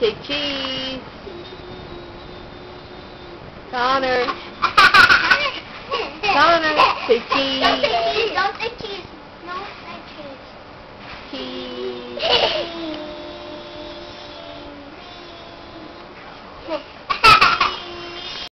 Say cheese. Connor. Connor, say cheese. Don't say cheese. No, say. Cheese. cheese.